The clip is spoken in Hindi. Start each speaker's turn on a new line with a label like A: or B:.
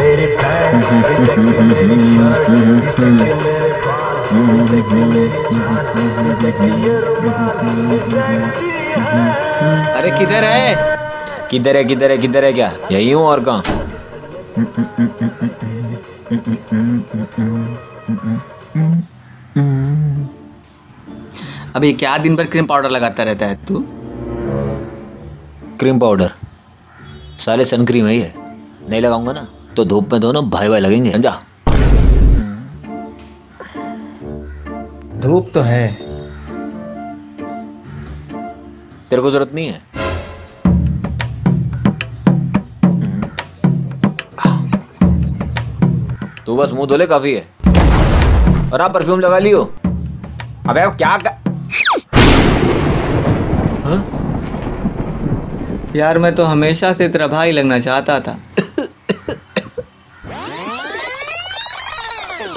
A: मेरी पैंट ये मेरी शर्ट ये मेरे बाल ये मेरी जान ये ये रुमाल सेक्सी है।
B: अरे किधर है?
C: किधर है किधर है किधर है क्या? यही हूँ और कहाँ?
B: अभी क्या दिन भर क्रीम पाउडर लगाता रहता है तू?
C: क्रीम पाउडर साले सन क्रीम है ये। नहीं लगाऊँगा ना? तो धूप में दोनों भाई भाई लगेंगे समझा?
D: धूप तो है।
C: तेरे को ज़रूरत नहीं है। तू बस मुँह धोले काफ़ी है। और आप परफ्यूम लगा लियो। अबे अब क्या कर...
B: यार मैं तो हमेशा से तेरा भाई लगना चाहता था।